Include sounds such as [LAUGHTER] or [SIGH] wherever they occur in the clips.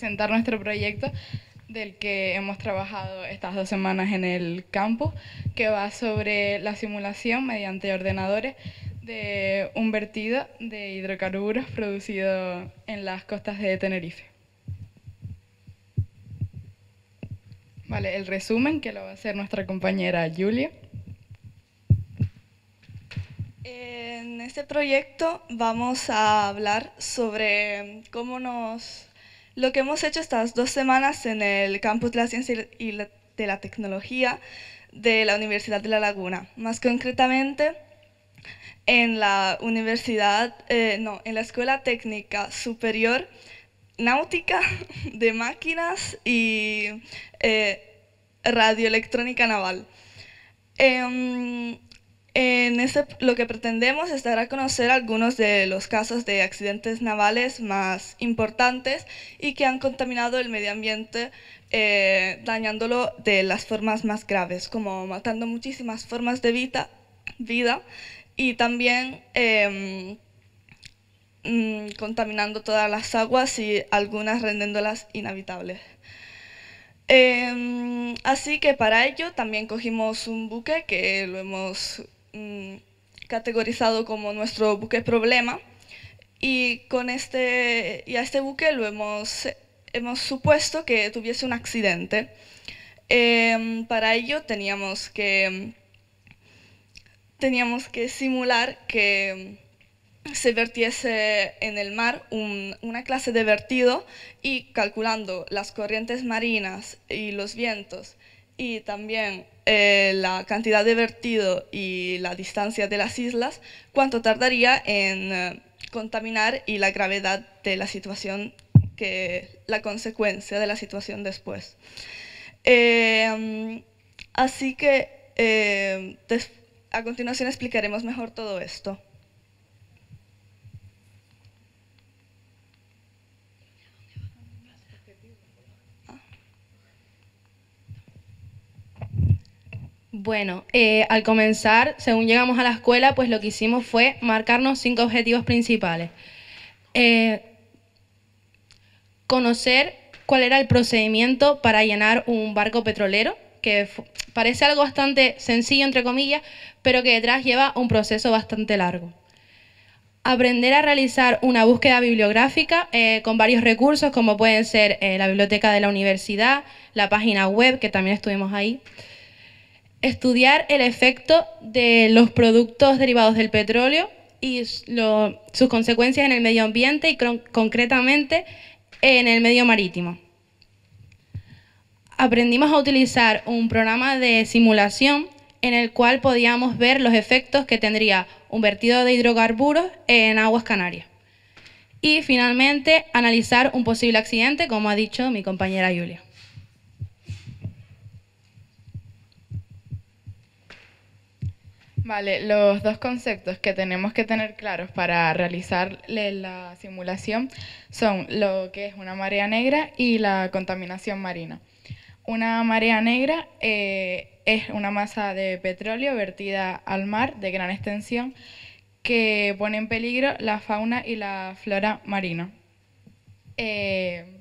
presentar nuestro proyecto del que hemos trabajado estas dos semanas en el campus, que va sobre la simulación mediante ordenadores de un vertido de hidrocarburos producido en las costas de Tenerife. Vale, el resumen que lo va a hacer nuestra compañera Julia. En este proyecto vamos a hablar sobre cómo nos... lo que hemos hecho estas dos semanas en el campus de la ciencia y de la tecnología de la Universidad de La Laguna. Más concretamente, en la Universidad, eh, no, en la Escuela Técnica Superior Náutica [LAUGHS] de Máquinas y eh, Radioelectrónica Naval. Em, en este, lo que pretendemos es dar a conocer algunos de los casos de accidentes navales más importantes y que han contaminado el medio ambiente, eh, dañándolo de las formas más graves, como matando muchísimas formas de vida, vida y también em, mm, contaminando todas las aguas y algunas rendiéndolas inhabitables. Em, así que para ello también cogimos un buque que lo hemos mm, categorizado como nuestro buque problema y, con este, y a este buque lo hemos, hemos supuesto que tuviese un accidente. Em, para ello teníamos que, teníamos que simular que se vertiese en el mar una clase de vertido y calculando las corrientes marinas y los vientos y también eh, la cantidad de vertido y la distancia de las islas, cuánto tardaría en eh, contaminar y la gravedad de la situación, que, la consecuencia de la situación después. Eh, así que a continuación explicaremos mejor todo esto. Bueno, eh, al comenzar, según llegamos a la escuela, pues lo que hicimos fue marcarnos cinco objetivos principales. Eh, conocer cuál era el procedimiento para llenar un barco petrolero, que parece algo bastante sencillo, entre comillas, pero que detrás lleva un proceso bastante largo. Aprender a realizar una búsqueda bibliográfica eh, con varios recursos, como pueden ser la biblioteca de la universidad, la página web, que también estuvimos ahí estudiar el efecto de los productos derivados del petróleo y sus consecuencias en el medio ambiente y concretamente en el medio marítimo. Aprendimos a utilizar un programa de simulación en el cual podíamos ver los efectos que tendría un vertido de hidrocarburos en aguas canarias. Y finalmente, analizar un posible accidente, como ha dicho mi compañera Julia. Vale, los dos conceptos que tenemos que tener claros para realizar la simulación son lo que es una marea negra y la contaminación marina. Una marea negra eh, es una masa de petróleo vertida al mar de gran extensión que pone en peligro la fauna y la flora marina. Eh,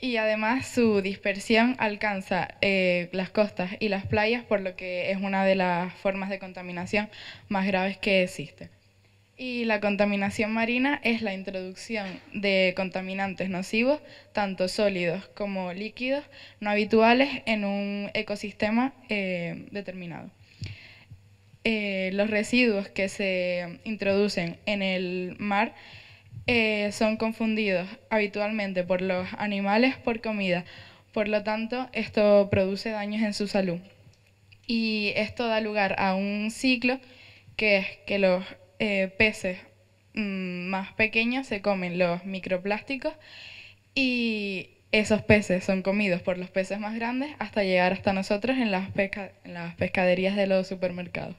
y además su dispersión alcanza eh, las costas y las playas, por lo que es una de las formas de contaminación más graves que existe. Y la contaminación marina es la introducción de contaminantes nocivos, tanto sólidos como líquidos, no habituales en un ecosistema eh, determinado. Eh, los residuos que se introducen en el mar eh, son confundidos habitualmente por los animales por comida. Por lo tanto, esto produce daños en su salud. Y esto da lugar a un ciclo que es que los eh, peces mm, más pequeños se comen los microplásticos y esos peces son comidos por los peces más grandes hasta llegar hasta nosotros en las, en las pescaderías de los supermercados.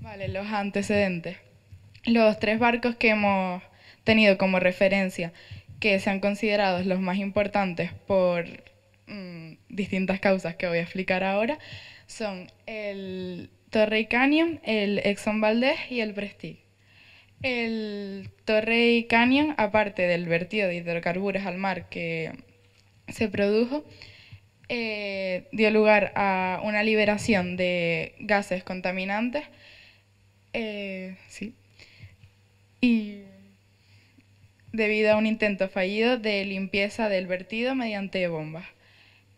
Vale, los antecedentes. Los tres barcos que hemos tenido como referencia, que se han considerado los más importantes por mm, distintas causas que voy a explicar ahora, son el Torrey Canyon, el Exxon Valdez y el Prestige. El Torrey Canyon, aparte del vertido de hidrocarburos al mar que se produjo, eh, dio lugar a una liberación de gases contaminantes. Eh, sí. Y debido a un intento fallido de limpieza del vertido mediante bombas.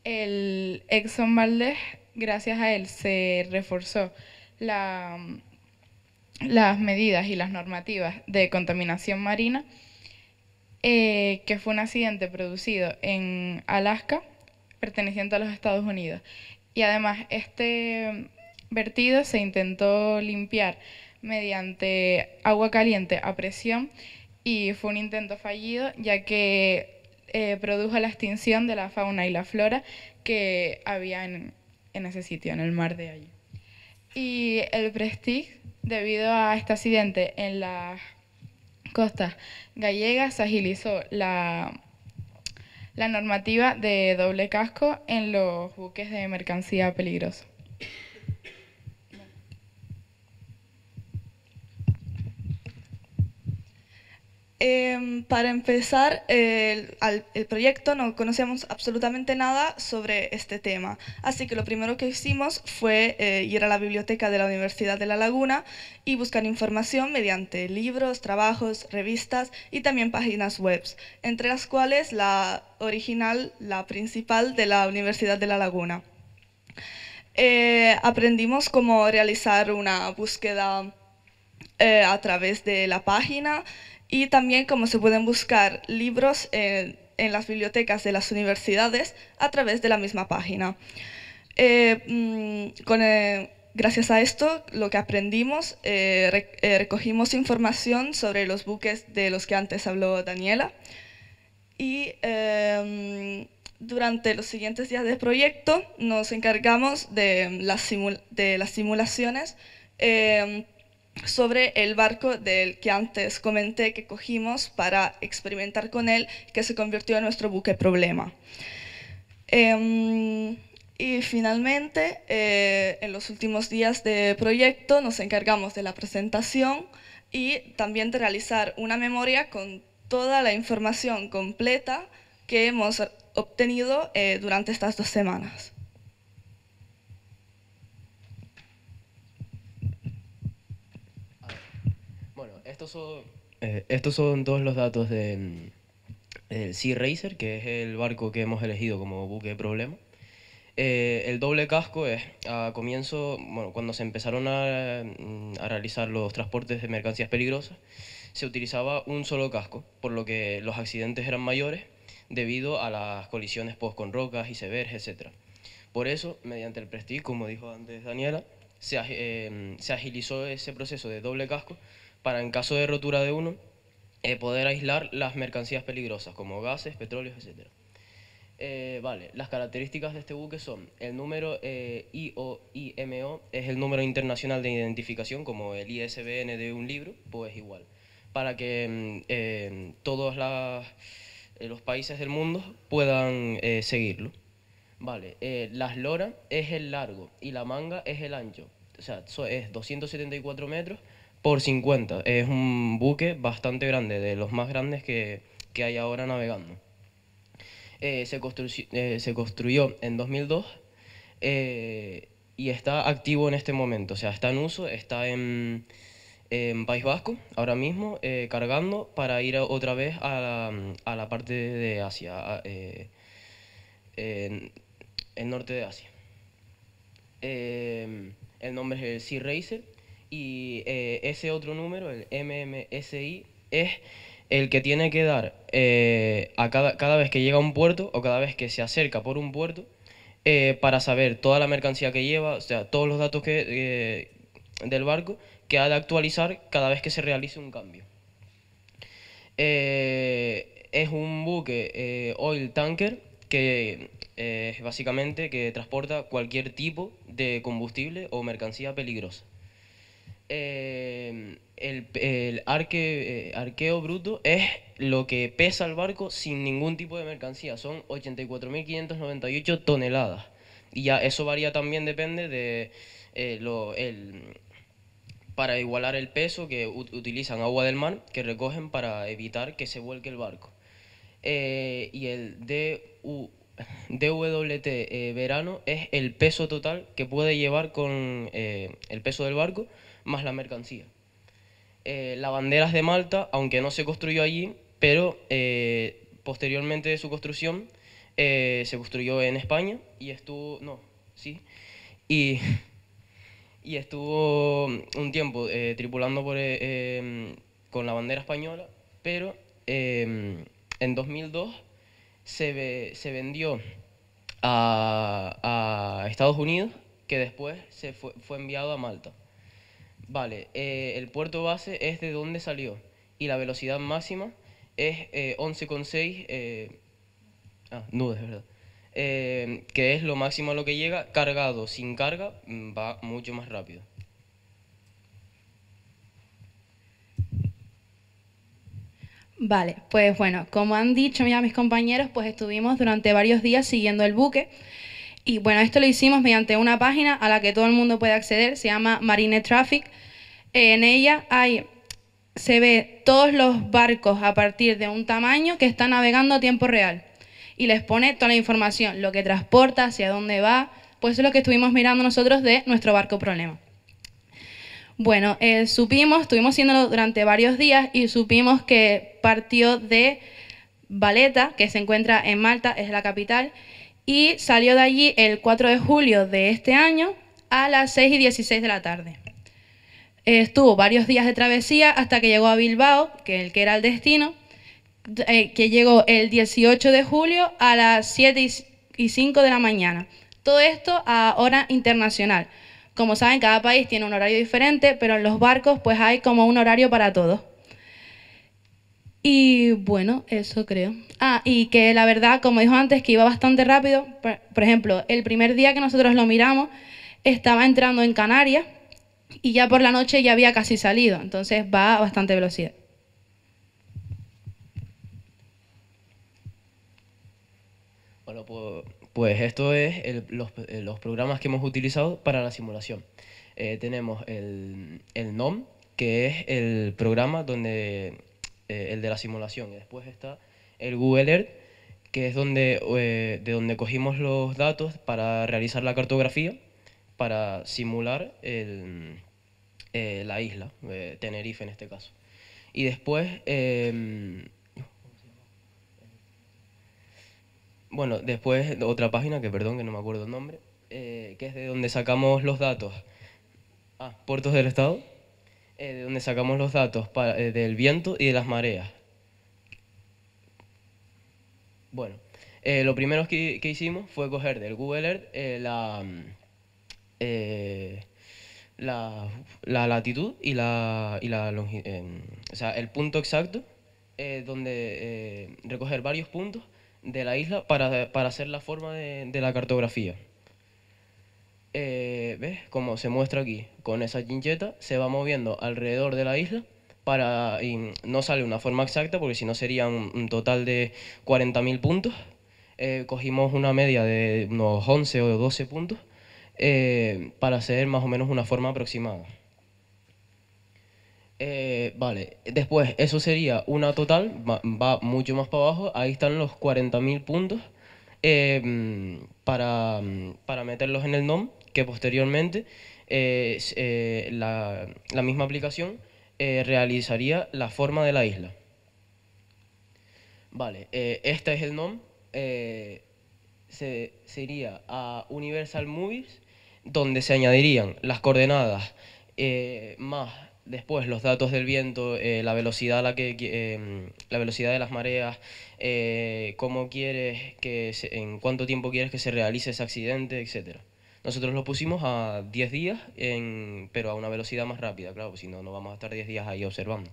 El Exxon Valdez, gracias a él, se reforzó la, las medidas y las normativas de contaminación marina, eh, que fue un accidente producido en Alaska, perteneciente a los Estados Unidos. Y además, este vertido se intentó limpiar mediante agua caliente a presión y fue un intento fallido ya que eh, produjo la extinción de la fauna y la flora que había en, ese sitio, en el mar de allí. Y el Prestige, debido a este accidente en las costas gallegas, se agilizó la, la normativa de doble casco en los buques de mercancía peligrosa. Em, para empezar, el, proyecto no conocíamos absolutamente nada sobre este tema, así que lo primero que hicimos fue eh, ir a la biblioteca de la Universidad de La Laguna y buscar información mediante libros, trabajos, revistas y también páginas web, entre las cuales la original, la principal de la Universidad de La Laguna. Eh, aprendimos cómo realizar una búsqueda eh, a través de la página, y también cómo se pueden buscar libros en, las bibliotecas de las universidades a través de la misma página. Eh, mm, eh, gracias a esto, lo que aprendimos, eh, recogimos información sobre los buques de los que antes habló Daniela y mm, durante los siguientes días del proyecto nos encargamos de las, de las simulaciones sobre el barco del que antes comenté que cogimos para experimentar con él, que se convirtió en nuestro buque problema. Em, y finalmente, eh, en los últimos días de proyecto nos encargamos de la presentación y también de realizar una memoria con toda la información completa que hemos obtenido eh, durante estas dos semanas. Estos son, eh, estos son todos los datos del Sea Racer, que es el barco que hemos elegido como buque de problema. Eh, el doble casco es a comienzo, bueno, cuando se empezaron a, mm, a, realizar los transportes de mercancías peligrosas, se utilizaba un solo casco, por lo que los accidentes eran mayores debido a las colisiones post con rocas, icebergs, etc. Por eso, mediante el Prestige, como dijo antes Daniela, se, eh, se agilizó ese proceso de doble casco para en caso de rotura de uno eh, poder aislar las mercancías peligrosas como gases, petróleos, etc. Eh, vale, las características de este buque son el número eh, IOIMO es el número internacional de identificación como el ISBN de un libro, pues igual, para que mm, eh, todos los países del mundo puedan seguirlo. Vale, las loras es el largo y la manga es el ancho, o sea, es 274 metros por 50. Es un buque bastante grande, de los más grandes que, hay ahora navegando. Eh, se, eh, se, construyó en 2002 eh, y está activo en este momento. O sea, está en uso, está en, País Vasco ahora mismo, cargando para ir otra vez a la, parte de Asia, en el norte de Asia. el nombre es Sea Racer y eh, ese otro número, el MMSI, es el que tiene que dar eh, a cada, cada, vez que llega a un puerto o cada vez que se acerca por un puerto eh, para saber toda la mercancía que lleva, o sea, todos los datos que, del barco que ha de actualizar cada vez que se realice un cambio. es un buque oil tanker que es básicamente que transporta cualquier tipo de combustible o mercancía peligrosa. Em, el, arque, eh, arqueo bruto es lo que pesa el barco sin ningún tipo de mercancía. Son 84.598 toneladas. Y ya eso varía también, depende de eh, lo, el, para igualar el peso que utilizan agua del mar que recogen para evitar que se vuelque el barco. Eh, y el DU, DWT eh, verano es el peso total que puede llevar con el peso del barco más la mercancía. la bandera es de Malta, aunque no se construyó allí, pero posteriormente de su construcción se construyó en España y estuvo, no, sí, y y estuvo un tiempo eh, tripulando eh, em, con la bandera española, pero em, en 2002 se, se vendió a, a, Estados Unidos, que después se fue, fue enviado a Malta. Vale, eh, el puerto base es de donde salió y la velocidad máxima es 11,6 ah, nubes, ¿verdad? Eh, que es lo máximo a lo que llega, cargado, sin carga, mm, va mucho más rápido. Vale, pues bueno, como han dicho ya mis compañeros, pues estuvimos durante varios días siguiendo el buque. Y bueno, esto lo hicimos mediante una página a la que todo el mundo puede acceder, se llama Marine Traffic. en ella hay, se ve todos los barcos a partir de un tamaño que están navegando a tiempo real y les pone toda la información, lo que transporta, hacia dónde va, pues eso es lo que estuvimos mirando nosotros de nuestro barco problema. Bueno, eh, supimos, estuvimos haciéndolo durante varios días y supimos que partió de Valeta, que se encuentra en Malta, es la capital, y salió de allí el 4 de julio de este año a las 6 y 16 de la tarde. estuvo varios días de travesía hasta que llegó a Bilbao, que el que era el destino, eh, que llegó el 18 de julio a las 7 y 5 de la mañana. Todo esto a hora internacional. Como saben, cada país tiene un horario diferente, pero en los barcos pues hay como un horario para todos. Y bueno, eso creo. Ah, y que la verdad, como dijo antes, que iba bastante rápido. Por, ejemplo, el primer día que nosotros lo miramos, estaba entrando en Canarias y ya por la noche ya había casi salido. Entonces va a bastante velocidad. Bueno, pues, pues esto es eh, los, programas que hemos utilizado para la simulación. Eh, tenemos el, NOM, que es el programa donde eh, el de la simulación. Y después está el Google Earth, que es donde, de donde cogimos los datos para realizar la cartografía, para simular la isla, Tenerife en este caso. Y después em, Bueno, después otra página, que perdón, que no me acuerdo el nombre, eh, que es de donde sacamos los datos. Ah, Puertos del Estado. Eh, de donde sacamos los datos para, eh, del viento y de las mareas. Bueno, lo primero que, hicimos fue coger del Google Earth la, la, la, latitud y la, y la o sea, el punto exacto, donde recoger varios puntos de la isla para, hacer la forma de, la cartografía. Eh, ¿Ves? Como se muestra aquí, con esa chincheta se va moviendo alrededor de la isla para, no sale una forma exacta porque si no sería un, total de 40.000 puntos. Eh, cogimos una media de unos 11 o 12 puntos eh, para hacer más o menos una forma aproximada. Vale, después eso sería una total, va, mucho más para abajo, ahí están los 40.000 puntos para, para, meterlos en el NOM, que posteriormente eh, la, misma aplicación eh, realizaría la forma de la isla. Vale, este es el NOM, se, sería a Universal Movies, donde se añadirían las coordenadas más Después, los datos del viento, eh, la velocidad la que em, la velocidad de las mareas, eh, cómo quieres que en cuánto tiempo quieres que se realice ese accidente, etcétera. Nosotros lo pusimos a 10 días, en, pero a una velocidad más rápida, claro, pues si no, no vamos a estar 10 días ahí observando.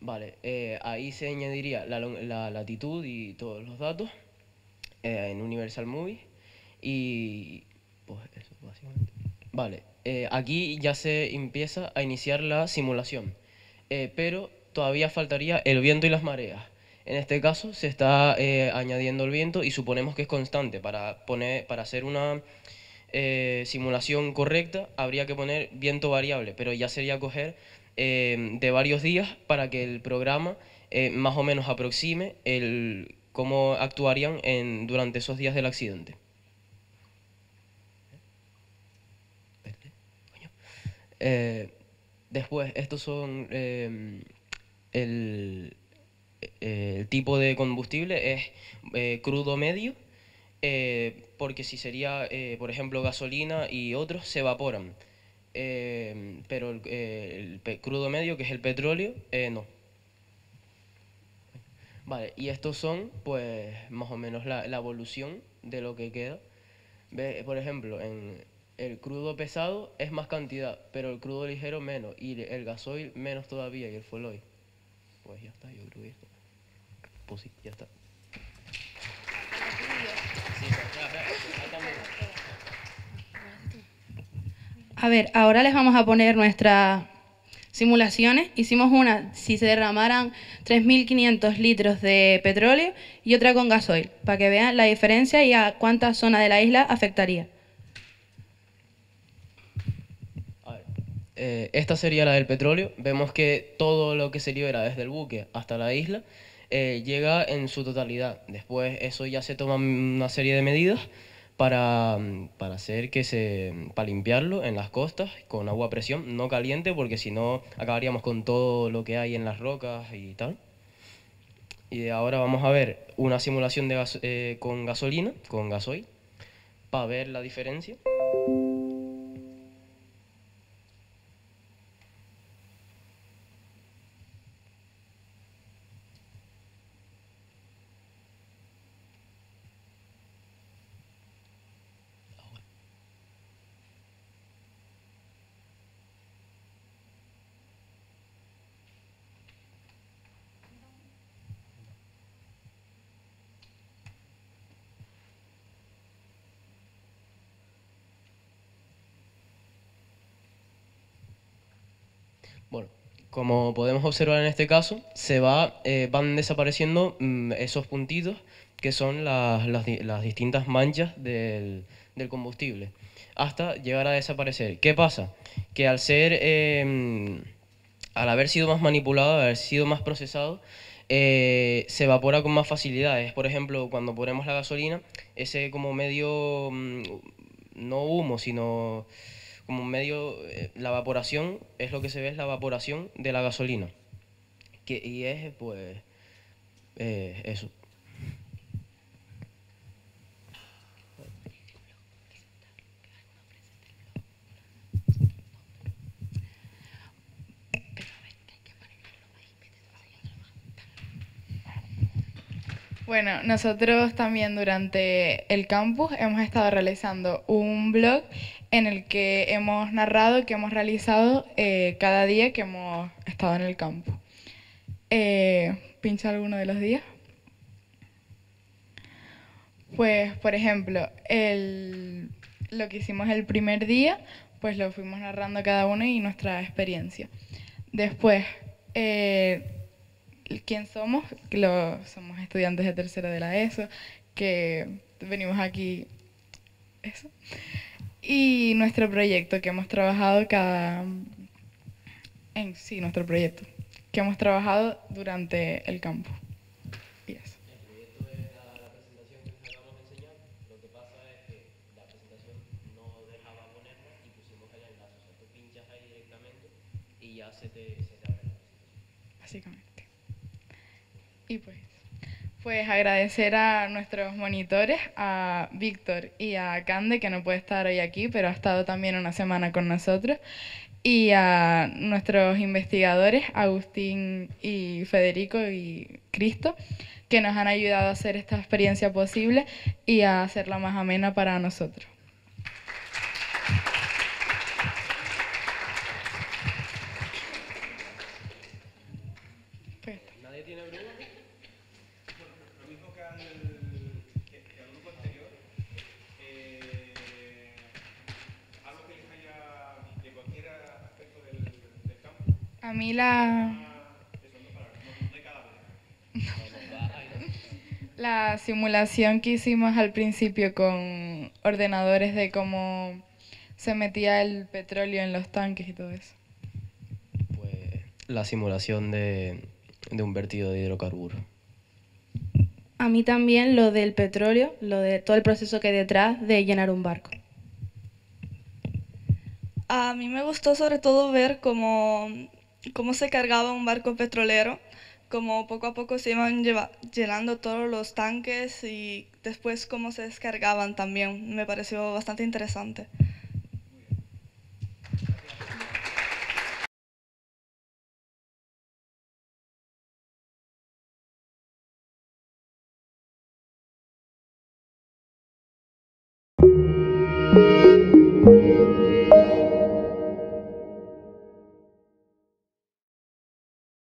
Vale, eh, ahí se añadiría la, la, latitud y todos los datos en Universal Movie y pues eso básicamente. Vale, eh, aquí ya se empieza a iniciar la simulación, eh, pero todavía faltaría el viento y las mareas. En este caso se está eh, añadiendo el viento y suponemos que es constante para, poner, para hacer una, eh, simulación correcta, habría que poner viento variable, pero ya sería coger eh, de varios días para que el programa eh, más o menos aproxime el cómo actuarían durante esos días del accidente. Después, estos son em, el, eh, el tipo de combustible es eh, crudo medio, eh, porque si sería, por ejemplo, gasolina y otros, se evaporan. Pero el, crudo medio, que es el petróleo, no. Vale, y estos son, pues, más o menos la, evolución de lo que queda. Ve, por ejemplo, en el crudo pesado es más cantidad, pero el crudo ligero menos, y el gasoil menos todavía, y el fuel oil. Pues ya está, yo creo que. Pues sí, ya está. A ver, ahora les vamos a poner nuestras simulaciones. Hicimos una si se derramaran 3.500 litros de petróleo y otra con gasoil, para que vean la diferencia y a cuánta zona de la isla afectaría. A ver, eh, esta sería la del petróleo. Vemos que todo lo que se libera desde el buque hasta la isla eh, llega en su totalidad. Después eso ya se toma una serie de medidas para, mm, para hacer que se para limpiarlo en las costas con agua a presión, no caliente, porque si no acabaríamos con todo lo que hay en las rocas y tal. Y ahora vamos a ver una simulación de eh, con gasolina, con gasoil, para ver la diferencia. Bueno, como podemos observar en este caso, se va, eh, van desapareciendo mm, esos puntitos que son las, las di- las distintas manchas del, combustible, hasta llegar a desaparecer. ¿Qué pasa? Que al ser, em, al haber sido más manipulado, al haber sido más procesado, eh, se evapora con más facilidad. Es, por ejemplo, cuando ponemos la gasolina, ese como medio, mm, no humo, sino como medio, eh, la evaporación, es lo que se ve, es la evaporación de la gasolina. Que, y es, pues, eh, eso. Bueno, nosotros también durante el campus hemos estado realizando un blog en el que hemos narrado que hemos realizado eh, cada día que hemos estado en el campus. Eh, ¿Pincha alguno de los días? Pues, por ejemplo, el- lo que hicimos el primer día, pues lo fuimos narrando cada uno y nuestra experiencia. Después, eh, quién somos, lo, somos estudiantes de tercero de la ESO, que venimos aquí, eso. Y nuestro proyecto que hemos trabajado cada, en sí, nuestro proyecto, que hemos trabajado durante el campo. Básicamente. Y pues, pues agradecer a nuestros monitores, a Víctor y a Cande, que no puede estar hoy aquí, pero ha estado también una semana con nosotros, y a nuestros investigadores, Agustín y Federico y Cristo, que nos han ayudado a hacer esta experiencia posible y a hacerla más amena para nosotros. A mí la... La simulación que hicimos al principio con ordenadores de cómo se metía el petróleo en los tanques y todo eso. Pues la simulación de, de un vertido de hidrocarburos. A mí también lo del petróleo, lo de todo el proceso que hay detrás de llenar un barco. A mí me gustó sobre todo ver cómo, cómo se cargaba un barco petrolero, cómo poco a poco se iban llenando todos los tanques y después cómo se descargaban también. Me pareció bastante interesante.